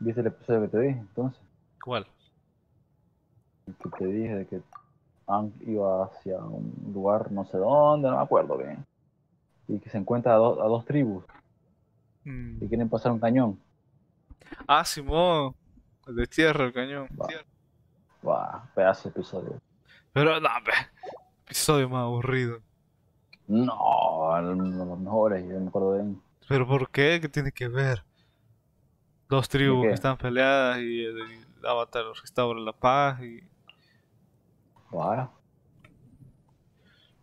¿Viste el episodio que te dije entonces? ¿Cuál? El que te dije de que Ang iba hacia un lugar no sé dónde, no me acuerdo bien. Y que se encuentra a, do- a dos tribus Mm. y quieren pasar un cañón. Ah, Simón. El de tierra, el cañón. Va. Pedazo de episodio. Pero, no, ve. Episodio más aburrido. No, los mejores, yo me acuerdo de él. ¿Pero por qué? ¿Qué tiene que ver? Dos tribus que están peleadas y el, el avatar restaura la paz y... Buah.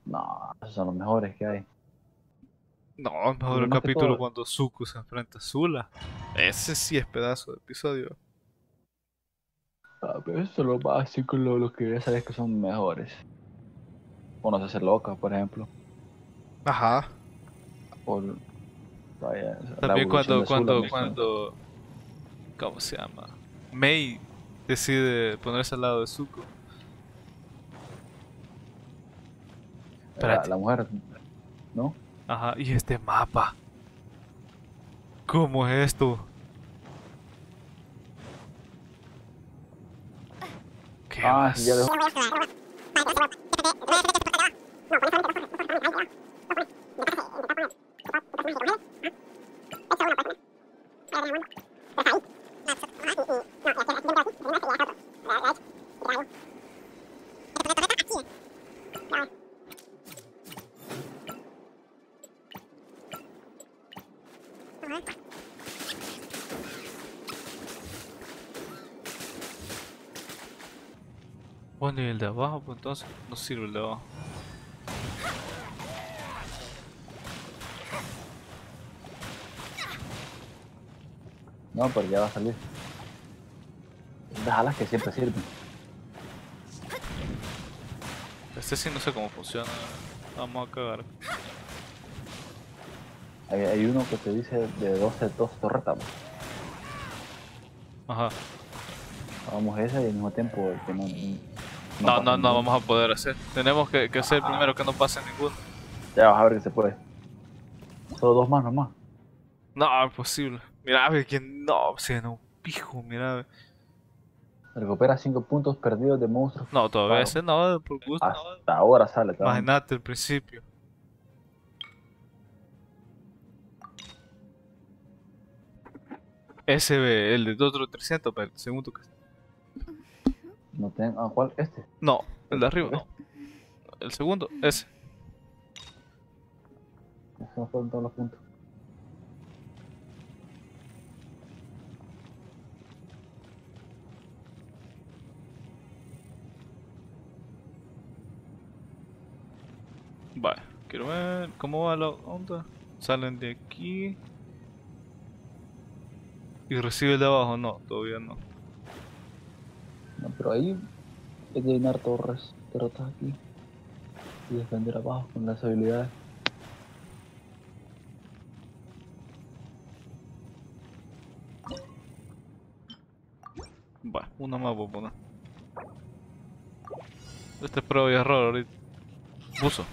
No, esos son los mejores que hay. No, es mejor el capítulo todo- cuando Zuko se enfrenta a Zula. Ese sí es pedazo de episodio. Ah, pero eso es lo básico, lo, lo que ya sabes que son mejores. O no se hace loca, por ejemplo. Ajá. O, vaya, También cuando, cuando, Zula cuando... ¿Cómo se llama? Mei decide ponerse al lado de Zuko. la, Espérate. la mujer, ¿no? Ajá, y este mapa. ¿Cómo es esto? ¿Qué Ah, más? Bueno, y el de abajo, pues entonces no sirve el de abajo. No, pero ya va a salir. Déjalas que siempre sirven. Este sí no sé cómo funciona. Vamos a cagar. Hay, hay uno que te dice de 12, 12 torretas. pues. Ajá. Hagamos ese y al mismo tiempo el que no. No, no, no, vamos a poder hacer. Tenemos que, que hacer primero que no pase ninguno. Ya vas a ver que se puede. Solo dos más nomás. No, imposible. Mira, ver quién. No, se no, pijo, mira. ve. Recupera 5 puntos perdidos de monstruos. No, todavía Claro. ese no, por gusto. Hasta ahora sale. Imagínate el principio. SB, el de otro 300, pero el segundo que. No tengo. Ah, ¿cuál? Este. No, el de arriba, no. El segundo, ese. Eso no fueron todos los puntos. Vale, quiero ver cómo va la onda. Salen de aquí. Y recibe el de abajo, no, todavía no. No, pero ahí hay que llenar torres, derrotas aquí. Y defender abajo con las habilidades. Vale, una más voy a poner. Este es prueba y error ahorita. Buzo.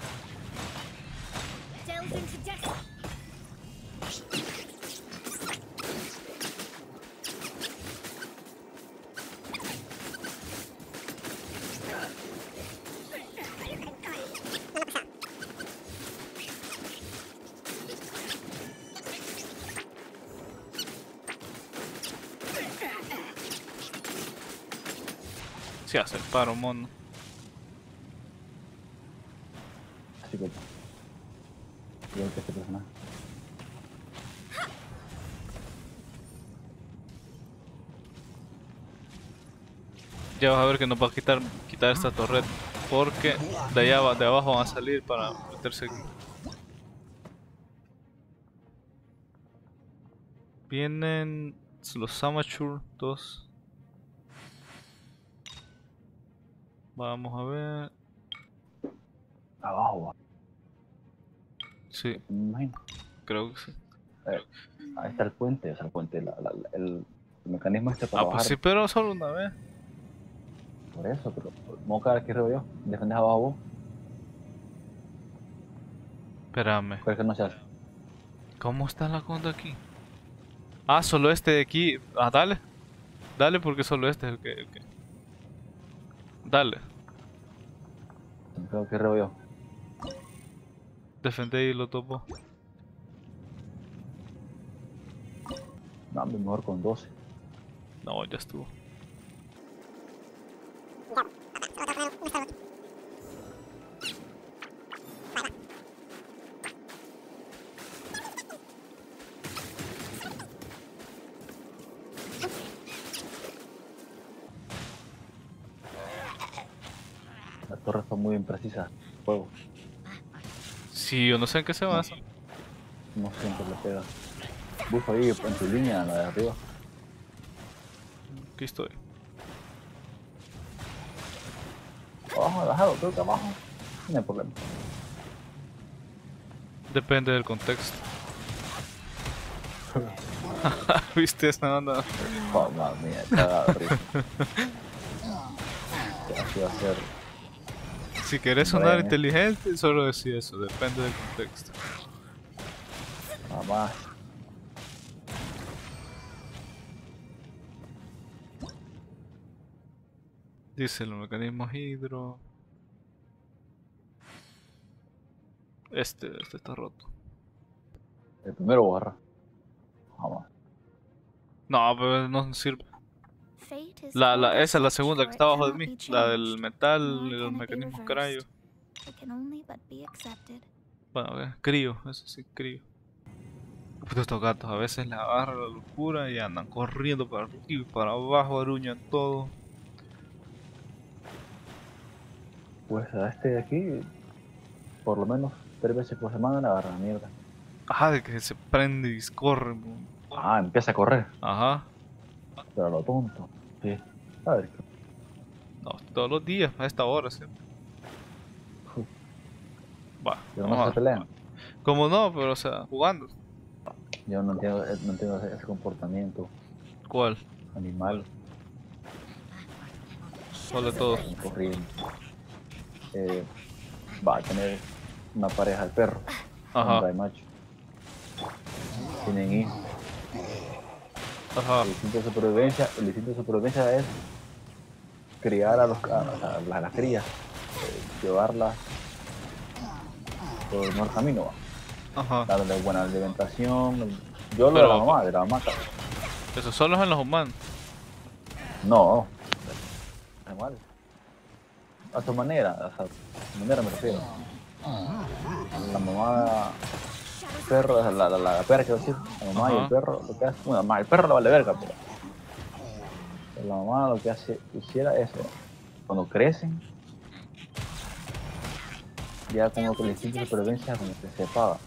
Se hace el paro, mono. Así que. Igual que este personaje. Ya vas a ver que nos va a quitar, quitar esta torreta. Porque de allá de abajo van a salir para meterse aquí. Vienen los Amateur 2. Vamos a ver. Abajo, Sí, imagino. creo que sí. Ahí está el puente, o sea, el puente, la- la- la- el, el mecanismo este para Ah, pues sí, pero solo una vez. Por eso, pero vamos a quedar aquí arriba yo. Defendes abajo vos. Espérame. ¿Cuál es que no se hace? ¿Cómo está la conda aquí? Ah, solo este de aquí. Ah, dale. Dale porque solo este es el que... Dale. Creo que reo yo. Defende y lo topo. No, mejor con 12. No, ya estuvo. La torre está muy imprecisa. Juego. Sí, yo no sé en qué se basa. No siempre le pega. Bufa ahí en tu línea, la de arriba. Aquí estoy. Abajo, bajado, creo que abajo. No hay problema. Depende del contexto. ¿Viste esa onda? Oh, madre mía, risa. Así va a ser. Si querés sonar Bueno. inteligente, solo decir eso, depende del contexto. Más. Dice los mecanismos hidro. Este, este está roto. El primero barra. Jamás. No, pero no sirve. La, la, esa es la segunda que está abajo de mí. La del metal y los mecanismos cryo. Bueno, ver, crío, eso sí, crío. Puta, estos gatos a veces les agarra la locura y andan corriendo para arriba y para abajo, aruñan todo. Pues a este de aquí, por lo menos tres veces por semana le agarra mierda. Ajá, de que se prende y corre. Ah, empieza a correr. Ajá. Pero a lo tonto. Sí. A ver. No, todos los días, a esta hora, ¿sí? Va, vamos no a- se pelean. Como no, pero o sea, jugando. Yo no entiendo, eh, no entiendo ese, comportamiento ¿Cuál? animal. ¿Cuál de todos? Horrible. Eh, va a tener una pareja de perro. Ajá, macho. Tienen hijos. Ajá. El instinto de supervivencia, el instinto de supervivencia es criar a, los, a, a las, crías, eh, llevarlas por el mejor camino. Ajá. darle buena alimentación. Yo lo Pero- de la mamá, de la mamá. claro. Eso solo es en los humanos. No, animales. A su manera, a su manera me refiero. La mamá, perro, la, la, la, perra, quiero decir, la mamá y el perro, lo que hace, bueno, mamá, el perro le vale verga, pero la mamá lo que hace, hiciera eso, cuando crecen, ya como que el instinto de supervivencia como que se apaga,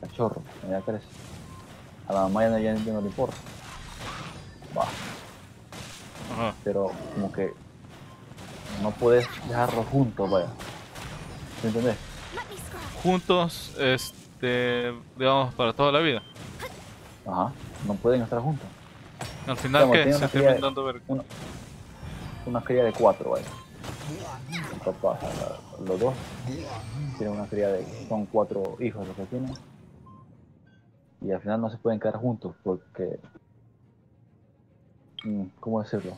cachorro, ya crece. A la mamá ya no, ya no le importa. Va Ajá. pero como que no puedes dejarlos juntos, vaya. ¿Me entendés? Juntos, este, digamos, para toda la vida. Ajá, no pueden estar juntos. Al final, Digamos, ¿qué? Se terminan dando ver. Una, una cría de cuatro. El papá, los dos tienen una cría de. Son cuatro hijos los que tienen. Y al final no se pueden quedar juntos porque. mm, ¿Cómo decirlo?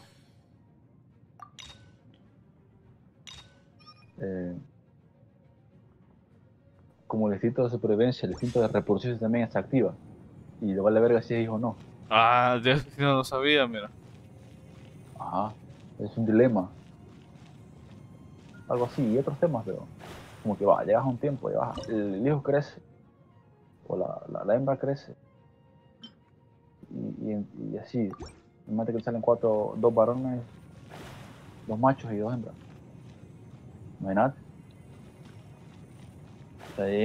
Eh, como el instinto de supervivencia, el instinto de reproducción también está activa. Y le vale verga si es hijo o no. Ah, ya no lo sabía, mira. Ajá, es un dilema. Algo así, y otros temas, pero como que va, llegas a un tiempo, vas, el, el hijo crece, o la, la, la hembra crece, y, y, y así, imagínate que salen cuatro, dos varones, dos machos y dos hembras. Imagínate.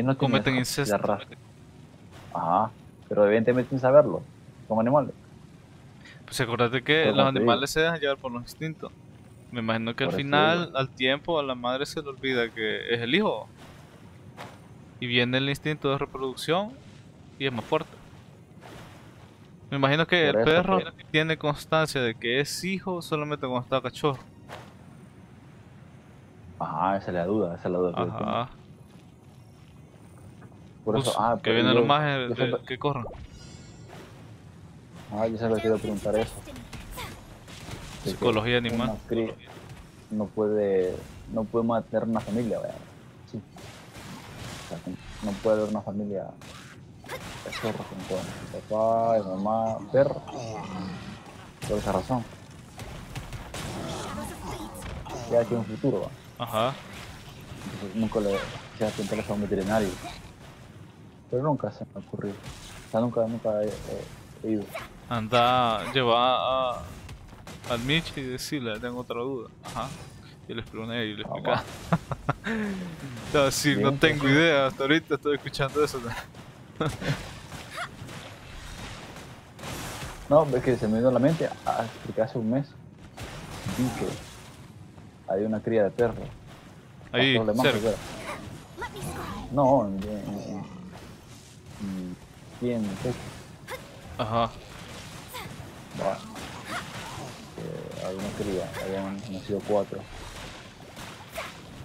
No Cometen incesto. raza. Ajá, pero evidentemente sin saberlo, son animales. Pues acordate que los animales se dejan llevar por los instintos. Me imagino que al Por final, al tiempo, a la madre se le olvida que es el hijo. Y viene el instinto de reproducción y es más fuerte. Me imagino que Por el eso, perro pero- tiene constancia de que es hijo solamente cuando está cachorro. Ajá, esa es la duda, esa es la duda. que Por eso, Pues, ah, que pero vienen yo- los de- siempre- que corran. Ah, yo siempre quiero preguntar eso. Psicología animal. no puede, no puede mantener una familia, ¿verdad? Sí. O sea, que no puede haber una familia de zorros con. Papá, mamá, perro. Por esa razón. Ya tiene un futuro, ¿va? Ajá. Entonces, nunca le se ha a un veterinario. Pero nunca se me ha ocurrido. O sea, nunca, nunca he, he- he ido. Anda, lleva a, al Mitch y decirle, tengo otra duda. Ajá. Y le expliqué y le Ah, explicaba. no, sí, no Bien, tengo pues. idea, hasta ahorita estoy escuchando eso. No, es que se me vino a la mente, ah, porque hace un mes vi que hay una cría de perros. Ahí, cerca. No, en, Texas, Ajá. va. Hay una cría, habían nacido cuatro.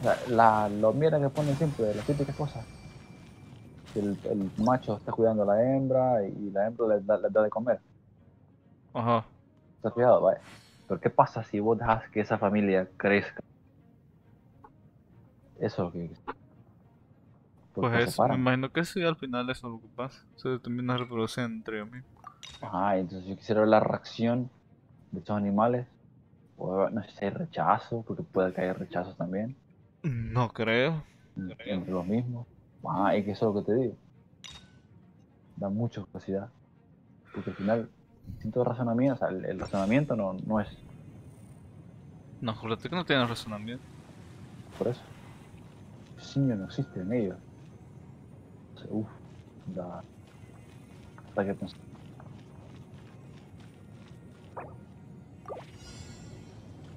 O sea, la, lo mierda que ponen siempre, las típicas cosas. El, el macho está cuidando a la hembra y la hembra le da, le da de comer. Ajá. ¿Estás fijado? Vaya. Pero ¿qué pasa si vos dejas que esa familia crezca? Eso es lo que... ¿Por qué Pues eso, me imagino que sí, al final eso es lo que pasa. Se termina reproduciendo entre ellos mismos. Ajá, entonces yo quisiera ver la reacción de estos animales. O no sé si hay rechazo, porque puede que haya rechazo también. No creo. en- Entre los mismos. Ajá, y que eso es lo que te digo. Da mucha curiosidad. Porque al final, siento razonamiento, o sea, el, el razonamiento no, no es No, acuérdate que no tiene razonamiento. por eso. El simio no existe en ellos. Uf, da. Hasta que pensar.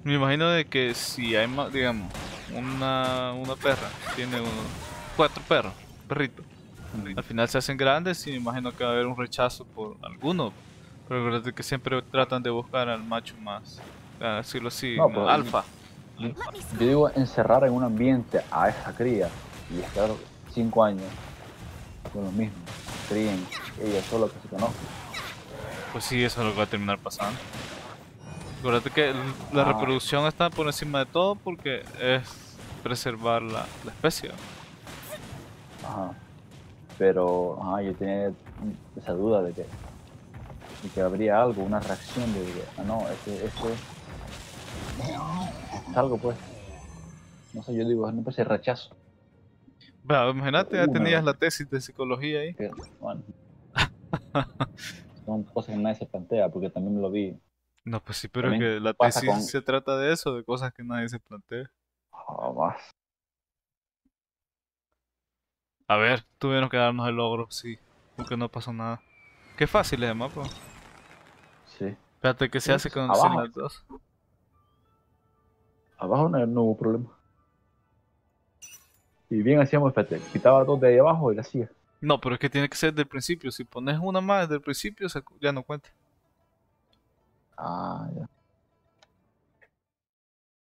Me imagino de que si hay, ma- digamos, una, una perra, tiene uno- cuatro perros, perritos, al final se hacen grandes y me imagino que va a haber un rechazo por alguno. Pero acuérdate que siempre tratan de buscar al macho más, decirlo así, No, pero- alfa. Yo yo digo encerrar en un ambiente a esa cría y estar cinco años con los mismos. Críen ellos solo que se conozcan. Pues sí, eso es lo que va a terminar pasando. Acuérdate que la Ah. reproducción está por encima de todo porque es preservar la, la especie. Ajá. Pero ajá, yo tenía esa duda de que, de que habría algo, una reacción de que, ah, no, este, este es algo pues. No sé, yo digo, no puede ser rechazo. Pero imagínate, ya tenías la tesis de psicología ahí. Bueno, son cosas que nadie se plantea, porque también lo vi. No, pues sí, pero es que la tesis con- se trata de eso, de cosas que nadie se plantea. Jamás. A ver, tuvieron que darnos el logro, sí, porque no pasó nada. Qué fácil es, además, pues. Sí. Espérate, ¿qué se hace con las dos? Abajo no, no hubo problema. Y bien hacíamos, espérate, quitaba dos de ahí abajo y la hacía. No, pero es que tiene que ser del principio. Si pones una más del principio, se- ya no cuenta. Ah, ya.